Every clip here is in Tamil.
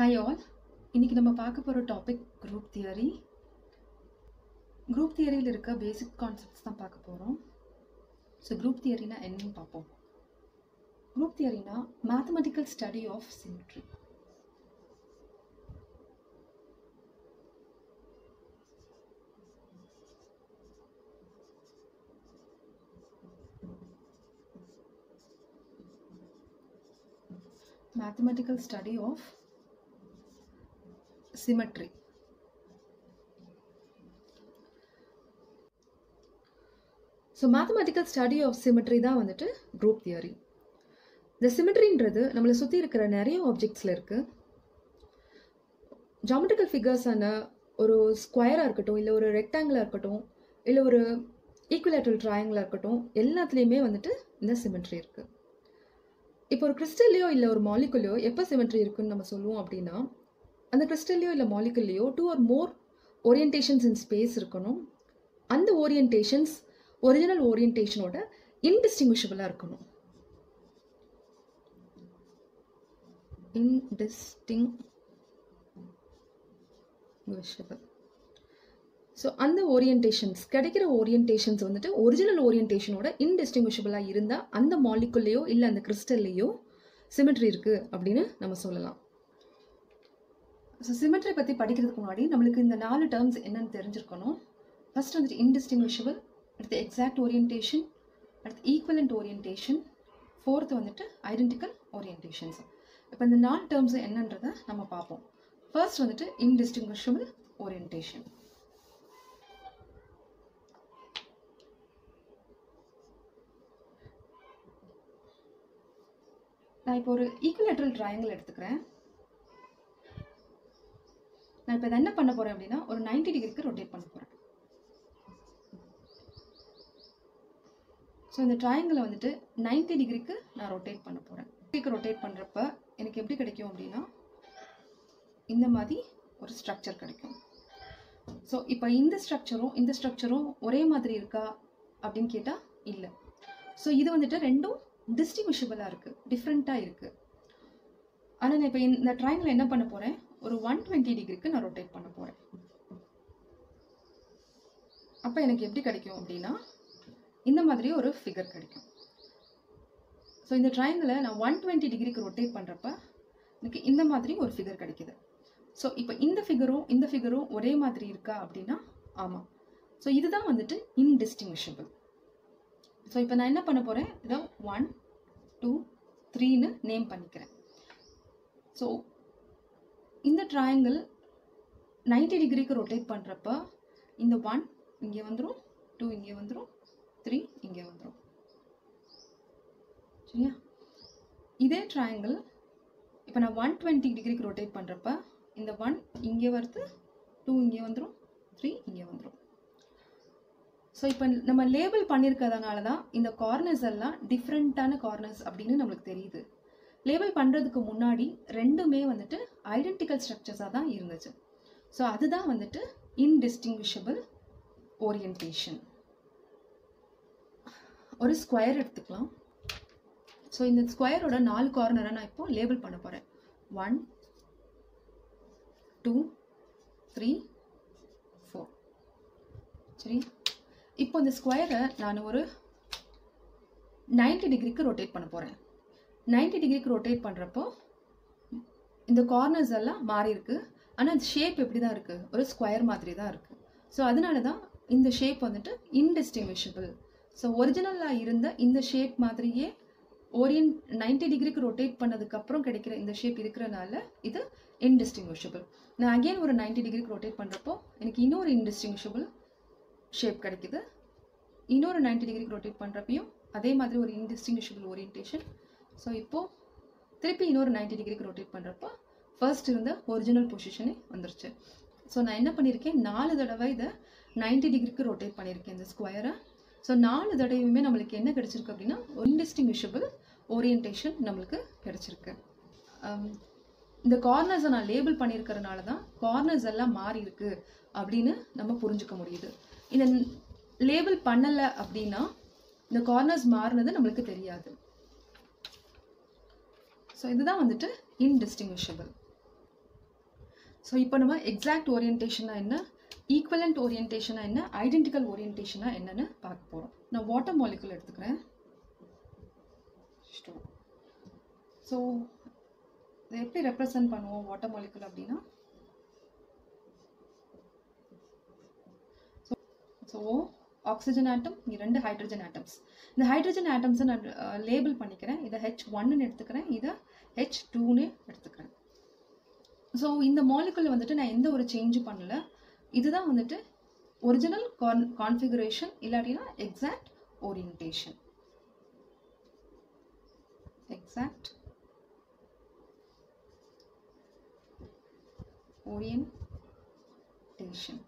ஹாய் ஆல் இன்னைக்கு நம்ம பார்க்க போகிற டாபிக் குரூப் தியரி குரூப் தியரியில் இருக்க பேசிக் கான்செப்ட்ஸ் தான் பார்க்க போகிறோம் ஸோ குரூப் தியரினா என்னன்னு பார்ப்போம். Group தியரினா mathematical study of symmetry mathematical study of symmetry. So mathematical study of symmetry தான் வந்துட்டு குரூப் தியரி இந்த சிமெட்ரின்றது நம்மளை சுற்றி இருக்கிற நிறைய ஆப்ஜெக்ட்ஸில் இருக்குது ஜாமெட்ரிக்கல் ஃபிகர்ஸான ஒரு ஸ்கொயராக இருக்கட்டும் இல்லை ஒரு ரெக்டாங்கிளாக இருக்கட்டும் இல்லை ஒரு ஈக்குவலேட்டல் ட்ரையாங்கிளாக இருக்கட்டும் எல்லாத்துலேயுமே வந்துட்டு இந்த சிமெட்ரி இருக்குது இப்போ ஒரு கிறிஸ்டல்லையோ இல்லை ஒரு மாலிகுலையோ எப்போ சிமெட்ரி இருக்குன்னு நம்ம சொல்லுவோம் அப்படின்னா அந்த கிறிஸ்டல்லையோ இல்லை மாலிகுல்லையோ two or more orientations in space இருக்கணும். அந்த ஓரியன்டேஷன்ஸ் ஒரிஜினல் ஓரியன்டேஷனோட இன்டிஸ்டிங்விஷபிளாக இருக்கணும். இன்டிஸ்டிங்விஷபிள் ஸோ அந்த ஓரியன்டேஷன்ஸ் கிடைக்கிற ஓரியன்டேஷன்ஸ் வந்துட்டு ஒரிஜினல் ஓரியன்டேஷனோட இன்டிஸ்டிங்விஷபிளாக இருந்தால் அந்த மாலிகுல்லையோ இல்லை அந்த கிறிஸ்டல்லையோ சிமெட்ரி இருக்குது அப்படின்னு நம்ம சொல்லலாம். ஸோ சிமெட்ரி பற்றி படிக்கிறதுக்கு முன்னாடி நம்மளுக்கு இந்த நாலு டேர்ம்ஸ் என்னன்னு தெரிஞ்சிருக்கணும். ஃபர்ஸ்ட் வந்துட்டு இன்டிஸ்டிங்விஷபிள் அடுத்து எக்ஸாக்ட் ஓரியன்டேஷன் அடுத்து ஈக்குவலண்ட் ஓரியன்டேஷன் ஃபோர்த்து வந்துட்டு ஐடென்டிக்கல் ஓரியன்டேஷன்ஸ் இப்போ இந்த நாலு டேர்ம்ஸ் என்னன்றதை நம்ம பார்ப்போம். ஃபர்ஸ்ட் வந்துட்டு இன்டிஸ்டிங்விஷபிள் ஓரியன்டேஷன் நான் இப்போ ஒரு ஈக்குவலேட்ரல் ட்ரையாங்கிள் எடுத்துக்கிறேன். நான் இப்போ இதை என்ன பண்ண போகிறேன் அப்படின்னா ஒரு நைன்டி டிகிரிக்கு ரொட்டேட் பண்ண போகிறேன் ஸோ இந்த ட்ராயிங்கில் வந்துட்டு நைன்டி டிகிரிக்கு நான் ரொட்டேட் பண்ண போகிறேன் டிகிரிக்கு ரொட்டேட் பண்ணுறப்ப எனக்கு எப்படி கிடைக்கும் அப்படின்னா இந்த மாதிரி ஒரு ஸ்ட்ரக்சர் கிடைக்கும். ஸோ இப்போ இந்த ஸ்ட்ரக்சரும் இந்த ஸ்ட்ரக்சரும் ஒரே மாதிரி இருக்கா அப்படின்னு கேட்டால் இல்லை. ஸோ இது வந்துட்டு ரெண்டும் டிஸ்டிங்விஷபிளாக இருக்குது டிஃப்ரெண்ட்டாக இருக்குது ஆனால் நான் இப்போ இந்த ட்ராயிங்கில் என்ன பண்ண போகிறேன் ஒரு ஒன் டுவெண்ட்டி டிகிரிக்கு நான் ரொட்டேட் பண்ண போகிறேன் அப்போ எனக்கு எப்படி கிடைக்கும் அப்படின்னா இந்த மாதிரி ஒரு ஃபிகர் கிடைக்கும். ஸோ இந்த ட்ரையாங்கிளை நான் ஒன் டுவெண்ட்டி டிகிரிக்கு ரொட்டேட் பண்ணுறப்ப எனக்கு இந்த மாதிரி ஒரு ஃபிகர் கிடைக்கிது. ஸோ இப்போ இந்த ஃபிகரும் இந்த ஃபிகரும் ஒரே மாதிரி இருக்கா அப்படின்னா ஆமாம் ஸோ இதுதான் வந்துட்டு இன்டிஸ்டிங்விஷபிள் ஸோ இப்போ நான் என்ன பண்ண போகிறேன் இதை ஒன் டூ த்ரீன்னு நேம் பண்ணிக்கிறேன். ஸோ இந்த ட்ரையாங்கிள் நைன்டி டிகிரிக்கு ரொட்டேட் பண்ணுறப்ப இந்த ஒன் இங்கே வந்துடும் டூ இங்கே வந்துடும் த்ரீ இங்கே வந்துடும் சரியா? இதே ட்ரையாங்கிள் இப்போ நான் ஒன் டுவெண்ட்டி டிகிரிக்கு ரொட்டேட் பண்ணுறப்ப இந்த ஒன் இங்கே வருது டூ இங்கே வந்துடும் த்ரீ இங்கே வந்துடும் ஸோ இப்போ நம்ம லேபிள் பண்ணியிருக்கிறதுனால தான் இந்த கார்னர்ஸ் எல்லாம் டிஃப்ரெண்ட்டான கார்னர்ஸ் அப்படின்னு நம்மளுக்கு தெரியுது. லேபிள் பண்ணுறதுக்கு முன்னாடி ரெண்டுமே வந்துட்டு ஐடென்டிக்கல் ஸ்ட்ரக்சர்ஸாக தான் இருந்துச்சு. ஸோ அதுதான் வந்துட்டு இன்டிஸ்டிங்விஷபிள் ஓரியன்டேஷன் ஒரு ஸ்கொயர் எடுத்துக்கலாம். ஸோ இந்த ஸ்கொயரோட நாலு கார்னரை நான் இப்போ லேபிள் பண்ண போகிறேன் ஒன் டூ த்ரீ ஃபோர் சரி? இப்போ இந்த ஸ்கொயரை நான் ஒரு நைன்டி டிகிரிக்கு ரொட்டேட் பண்ண போகிறேன் நைன்டி டிகிரிக்கு ரொட்டேட் பண்ணுறப்போ இந்த கார்னர்ஸ் எல்லாம் மாறி இருக்கு. ஆனால் ஷேப் எப்படி தான் இருக்குது ஒரு ஸ்கொயர் மாதிரி தான் இருக்குது ஸோ அதனால தான் இந்த ஷேப் வந்துட்டு இன்டிஸ்டிங்விஷபிள் ஸோ ஒரிஜினலாக இருந்த இந்த ஷேப் மாதிரியே ஓரியன் நைன்டி டிகிரிக்கு ரொட்டேட் பண்ணதுக்கப்புறம் கிடைக்கிற இந்த ஷேப் இருக்கிறனால இது இன்டிஸ்டிங்விஷபிள் நான் அகெயின் ஒரு நைன்டி டிகிரிக்கு ரொட்டேட் பண்ணுறப்போ எனக்கு இன்னொரு இன்டிஸ்டிங்விஷபிள் ஷேப் கிடைக்குது. இன்னொரு நைன்டி டிகிரிக்கு ரொட்டேட் பண்ணுறப்பையும் அதே மாதிரி ஒரு இன்டிஸ்டிங்விஷபிள் ஓரியன்டேஷன் ஸோ இப்போது திருப்பி இன்னொரு நைன்டி டிகிரிக்கு ரொட்டேட் பண்ணுறப்போ ஃபர்ஸ்ட் இருந்த ஒரிஜினல் பொசிஷனே வந்துருச்சு. ஸோ நான் என்ன பண்ணியிருக்கேன் நாலு தடவை இதை நைன்டி டிகிரிக்கு ரொட்டேட் பண்ணியிருக்கேன் இந்த ஸ்கொயரை ஸோ நாலு தடவையுமே நம்மளுக்கு என்ன கிடச்சிருக்கு அப்படின்னா இன்டிஸ்டிங்விஷபிள் ஓரியன்டேஷன் நம்மளுக்கு கிடச்சிருக்கு. Um, இந்த கார்னர்ஸை நான் லேபிள் பண்ணியிருக்கிறதுனால தான் கார்னர்ஸ் எல்லாம் மாறி இருக்கு அப்படின்னு நம்ம புரிஞ்சுக்க முடியுது. இந்த லேபிள் பண்ணலை அப்படின்னா இந்த கார்னர்ஸ் மாறினது நம்மளுக்கு தெரியாது. ஸோ இதுதான் வந்துட்டு இன்டிஸ்டிங்விஷபிள் ஸோ இப்போ நம்ம எக்ஸாக்ட் ஓரியன்டேஷனாக என்ன? ஈக்குவலண்ட் ஓரியன்டேஷனாக என்ன? ஐடென்டிக்கல் ஓரியன்டேஷனாக என்னென்னு பார்க்க போகிறோம் நான் வாட்டர் மாலிகுல் எடுத்துக்கிறேன். ஸோ இதை எப்படி ரெப்ரசன்ட் பண்ணுவோம் வாட்டர் மாலிகுல் அப்படின்னா? ஸோ ஆக்சிஜன் ஆட்டம் இங்கே ரெண்டு ஹைட்ரஜன் ஆட்டம்ஸ் இந்த ஹைட்ரஜன் ஆட்டம்ஸை நான் லேபிள் பண்ணிக்கிறேன். இதை ஹெச் ஒன்னு எடுத்துக்கிறேன். இதை ஹெச் டூன்னு எடுத்துக்கிறேன். ஸோ இந்த மாலிகுலில் வந்துட்டு நான் எந்த ஒரு சேஞ்சும் பண்ணல. இதுதான் வந்துட்டு ஒரிஜினல் கான் கான்ஃபிகரேஷன் இல்லாட்டினா exact orientation exact orientation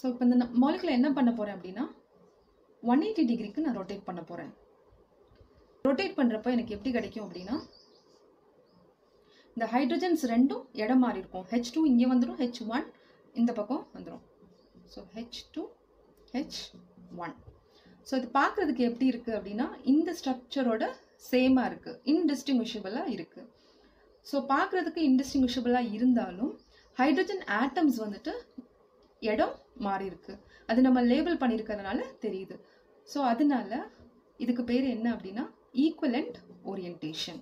so இப்போ இந்த மாலிகுலை என்ன பண்ண போகிறேன் அப்படின்னா ஒன் எயிட்டி டிகிரிக்கு நான் ரொட்டேட் பண்ண போகிறேன் ரொட்டேட் பண்ணுறப்ப எனக்கு எப்படி கிடைக்கும் அப்படின்னா இந்த ஹைட்ரஜன்ஸ் ரெண்டும் இடம் மாறி இருக்கும். ஹெச் டூ இங்கே வந்துடும் ஹெச் ஒன் இந்த பக்கம் வந்துடும் so H two H one so இது பார்க்குறதுக்கு எப்படி இருக்குது அப்படின்னா இந்த ஸ்ட்ரக்சரோட சேமாக இருக்குது இன்டிஸ்டிங்விஷபிளாக இருக்குது ஸோ பார்க்குறதுக்கு இன்டிஸ்டிங்விஷபிளாக இருந்தாலும் ஹைட்ரஜன் ஆட்டம்ஸ் வந்துட்டு இடம் மாறி இருக்கு அது நம்ம லேபிள் பண்ணியிருக்கிறதுனால தெரியுது. ஸோ அதனால இதுக்கு பேர் என்ன அப்படின்னா ஈக்குவலண்ட் ஓரியன்டேஷன்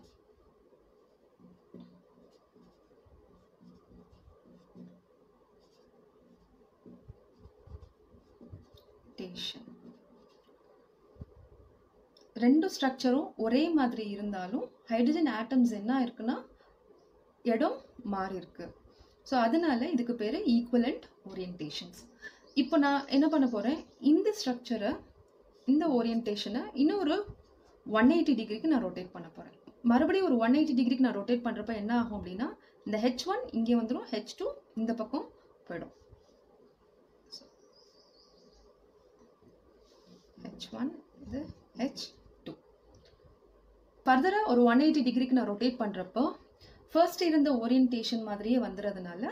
ரெண்டு ஸ்ட்ரக்சரும் ஒரே மாதிரி இருந்தாலும் ஹைட்ரஜன் ஆட்டம்ஸ் என்ன இருக்குன்னா இடம் மாறி இருக்கு ஸோ அதனால இதுக்கு பேர் ஈக்குவலண்ட் ஓரியன்டேஷன்ஸ் இப்போ நான் என்ன பண்ண போகிறேன் இந்த ஸ்ட்ரக்சரை இந்த ஓரியன்டேஷனை இன்னொரு ஒன் எயிட்டி டிகிரிக்கு நான் ரொட்டேட் பண்ண போகிறேன் மறுபடியும் ஒரு ஒன் எயிட்டி டிகிரிக்கு நான் ரொட்டேட் பண்ணுறப்ப என்ன ஆகும் அப்படின்னா இந்த ஹெச் ஒன் இங்கே வந்துடும் ஹெச் டூ இந்த பக்கம் போயிடும். ஹெச் ஒன் இது ஹெச் டூ ஃபர்தராக ஒரு ஒன் எயிட்டி டிகிரிக்கு நான் ரொட்டேட் பண்ணுறப்போ ஃபர்ஸ்ட் இருந்த ஓரியன்டேஷன் மாதிரியே வந்துடுறதுனால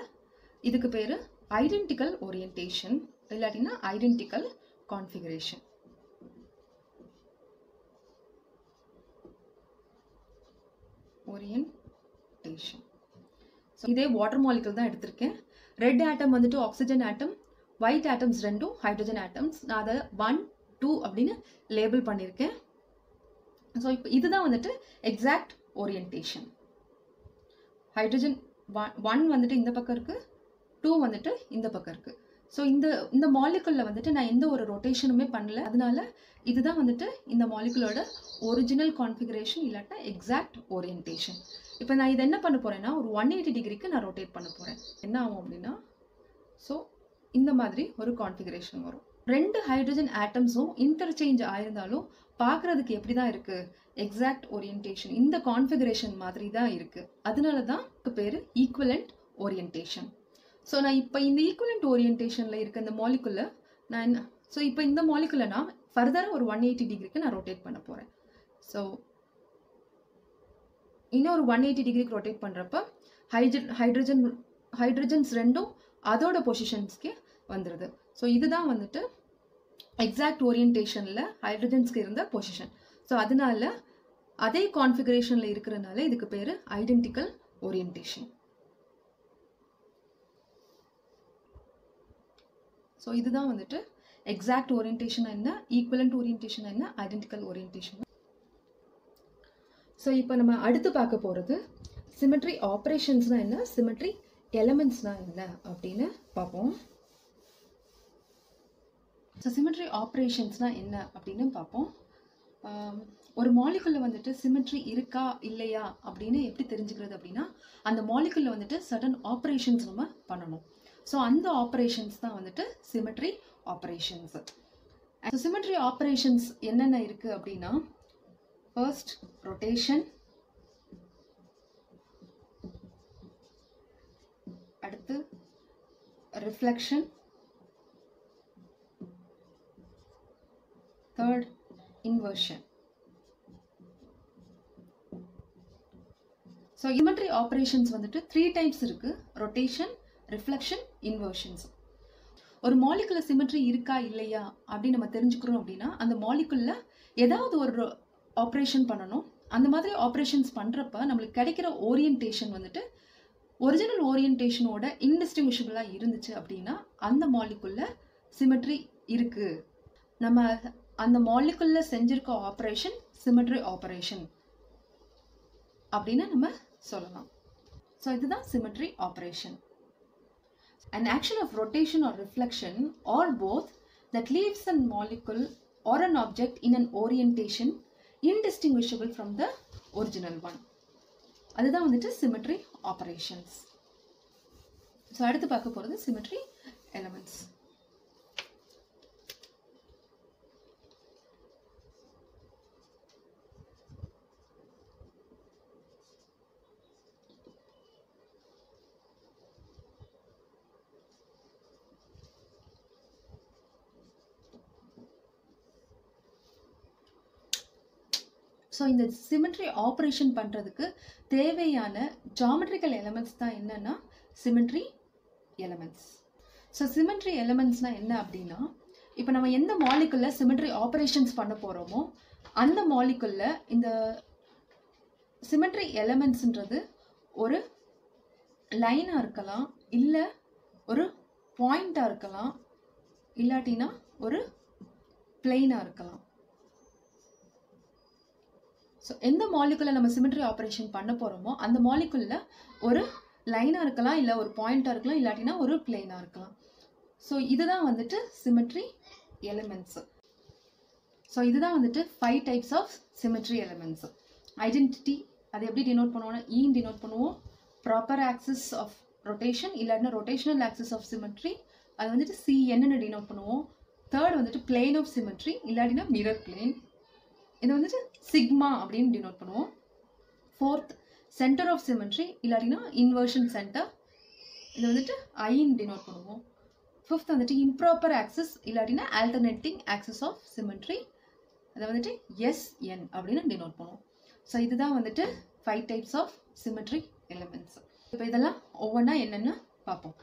இதுக்கு பேர் ஐடென்டிக்கல் ஓரியன்டேஷன் இல்லாட்டினா ஐடென்டிக்கல் கான்ஃபிகரேஷன் ஓரியன்டேஷன் ஸோ இதே வாட்டர் மாலிக்கல் தான் எடுத்திருக்கேன். ரெட் ஆட்டம் வந்துட்டு ஆக்சிஜன் ஆட்டம் ஒயிட் ஆட்டம்ஸ் ரெண்டும் ஹைட்ரஜன் ஆட்டம்ஸ் நான் அதை ஒன் டூ அப்படின்னு லேபிள் பண்ணியிருக்கேன் ஸோ இப்போ இதுதான் வந்துட்டு எக்ஸாக்ட் ஓரியன்டேஷன் ஹைட்ரஜன் ஒன் வந்துட்டு இந்த பக்கம் இருக்குது டூ வந்துட்டு இந்த பக்கம் இருக்குது ஸோ இந்த இந்த மாலிகுலில் வந்துட்டு நான் எந்த ஒரு ரொட்டேஷனுமே பண்ணல. அதனால இதுதான் வந்துட்டு இந்த மாலிகுலோட ஒரிஜினல் கான்ஃபிகரேஷன் இல்லாட்டா எக்ஸாக்ட் ஓரியன்டேஷன் இப்போ நான் இதை என்ன பண்ண போகிறேன்னா ஒரு ஒன் எயிட்டி டிகிரிக்கு நான் ரொட்டேட் பண்ண போகிறேன் என்ன ஆகும் அப்படின்னா ஸோ இந்த மாதிரி ஒரு கான்ஃபிகரேஷன் வரும். ரெண்டு ஹைட்ரஜன் ஆட்டம்ஸும் இன்டர்சேஞ்ச் ஆயிருந்தாலும் பார்க்குறதுக்கு எப்படி தான் இருக்குது எக்ஸாக்ட் ஓரியன்டேஷன் இந்த கான்ஃபிகரேஷன் மாதிரி தான் இருக்குது அதனால தான் பேர் ஈக்குவலண்ட் ஓரியன்டேஷன் ஸோ நான் இப்போ இந்த ஈக்குவலண்ட் ஓரியன்டேஷனில் இருக்க இந்த மாலிகுலை நான் என்ன ஸோ இப்போ இந்த மாலிகுலை நான் ஃபர்தராக ஒரு ஒன் எயிட்டி டிகிரிக்கு நான் ரொட்டேட் பண்ண போகிறேன் ஸோ இன்னும் ஒரு ஒன் எயிட்டி டிகிரிக்கு ரொட்டேட் பண்ணுறப்ப ஹைட்ரஜன் ஹைட்ரஜன் ஹைட்ரஜன்ஸ் ரெண்டும் அதோட பொசிஷன்ஸ்க்கு வந்துடுது ஸோ இதுதான் வந்துட்டு எக்ஸாக்ட் ஓரியன்டேஷனில் ஹைட்ரஜன்ஸ்க்கு இருந்த பொசிஷன் ஸோ அதனால அதே கான்ஃபிகரேஷனில் இருக்கிறனால இதுக்கு பேர் ஐடென்டிக்கல் ஓரியன்டேஷன் ஸோ இதுதான் வந்துட்டு எக்ஸாக்ட் ஓரியன்டேஷன் என்ன ஈக்குவலண்ட் ஓரியன்டேஷன் என்ன ஐடென்டிக்கல் ஓரியன்டேஷன் ஸோ இப்போ நம்ம அடுத்து பார்க்க போகிறது சிமெட்ரி ஆப்ரேஷன்ஸ்னால் என்ன சிமெட்ரி எலமெண்ட்ஸ்னால் என்ன அப்படின்னு பார்ப்போம். ஸோ சிமெட்ரி ஆப்ரேஷன்ஸ்னால் என்ன அப்படின்னு பார்ப்போம். ஒரு மாலிகுலில் வந்துட்டு சிமெட்ரி இருக்கா இல்லையா அப்படின்னு எப்படி தெரிஞ்சுக்கிறது அப்படின்னா அந்த மாலிகுலில் வந்துட்டு சடன் ஆப்ரேஷன்ஸ் நம்ம பண்ணணும். ஸோ அந்த ஆப்ரேஷன்ஸ் தான் வந்துட்டு symmetry operations so symmetry operations என்னென்ன இருக்குது அப்படின்னா ஃபர்ஸ்ட் ரொட்டேஷன் அடுத்து reflection third inversion so symmetry operations வந்துட்டு த்ரீ டைப்ஸ் இருக்குது ரொட்டேஷன் ரிஃப்ளெக்ஷன் இன்வர்ஷன்ஸ் ஒரு மாலிகுல சிமெட்ரி இருக்கா இல்லையா அப்படின்னு நம்ம தெரிஞ்சுக்கிறோம் அப்படின்னா அந்த மாலிகுலில் ஏதாவது ஒரு ஆப்ரேஷன் பண்ணணும். அந்த மாதிரி ஆப்ரேஷன்ஸ் பண்ணுறப்ப நம்மளுக்கு கிடைக்கிற ஓரியன்டேஷன் வந்துட்டு ஒரிஜினல் ஓரியன்டேஷனோட இன்டிஸ்டிங்விஷபிளாக இருந்துச்சு அப்படின்னா அந்த மாலிகுலில் சிமெட்ரி இருக்குது நம்ம அந்த மாலிகுலில் செஞ்சிருக்க ஆப்ரேஷன் சிமெட்ரி ஆப்ரேஷன் அப்படின்னு நம்ம சொல்லலாம். ஸோ இதுதான் symmetry operation an action of rotation or reflection or both that leaves a molecule or an object in an orientation indistinguishable from the original one அதுதான் வந்துட்டு சிமெட்ரி ஆப்ரேஷன்ஸ் ஸோ அடுத்து பார்க்க போகிறது சிமெட்ரி எலமெண்ட்ஸ் ஸோ இந்த சிமெட்ரி ஆப்ரேஷன் பண்ணுறதுக்கு தேவையான ஜாமெட்ரிக்கல் எலமெண்ட்ஸ் தான் என்னென்னா சிமெட்ரி எலமெண்ட்ஸ் ஸோ சிமெட்ரி எலமெண்ட்ஸ்னால் என்ன அப்படின்னா இப்போ நம்ம எந்த மாலிக்குள்ள சிமெட்ரி ஆப்ரேஷன்ஸ் பண்ண போகிறோமோ அந்த மாலிக்குள்ள இந்த சிமெட்ரி எலமெண்ட்ஸ்ன்றது ஒரு லைனாக இருக்கலாம் இல்லை ஒரு பாயிண்ட்டாக இருக்கலாம் இல்லாட்டினா ஒரு பிளெயினாக இருக்கலாம். ஸோ எந்த மாலிகுல நம்ம சிமெட்ரி ஆப்ரேஷன் பண்ண போகிறோமோ அந்த மாலிகுலில் ஒரு லைனாக இருக்கலாம் இல்லை ஒரு பாயிண்ட்டாக இருக்கலாம் இல்லாட்டினா ஒரு பிளெயினாக இருக்கலாம். ஸோ இதுதான் வந்துட்டு சிமெட்ரி எலிமெண்ட்ஸு ஸோ இதுதான் வந்துட்டு five types of symmetry elements identity அதை எப்படி டினோட் பண்ணுவோம்னா e ஈன் டினோட் பண்ணுவோம். ப்ராப்பர் ஆக்சிஸ் ஆஃப் ரொட்டேஷன் இல்லாட்டினா ரொட்டேஷனல் ஆக்சிஸ் ஆஃப் சிமெட்ரி அது வந்துட்டு சி என்னன்னு டினோட் பண்ணுவோம். தேர்ட் வந்துட்டு பிளேன் ஆஃப் சிமெட்ரி இல்லாட்டினா மிரர் பிளேன் இது வந்துட்டு சிக்மா அப்படின்னு டினோட் பண்ணுவோம். ஃபோர்த் சென்டர் ஆஃப் சிமெண்ட்ரி இல்லாட்டினா இன்வர்ஷன் சென்டர் இது வந்துட்டு ஐன்னு டினோட் பண்ணுவோம். ஃபிஃப்த் வந்துட்டு இம்ப்ராப்பர் ஆக்சஸ் இல்லாட்டினா ஆல்டர்னேட்டிங் ஆக்சஸ் ஆஃப் சிமெண்ட்ரி அதை வந்துட்டு எஸ்என் அப்படின்னு டினோட் பண்ணுவோம். ஸோ இதுதான் வந்துட்டு five types of symmetry elements இப்போ இதெல்லாம் ஒவ்வொன்றா என்னென்னு பார்ப்போம்.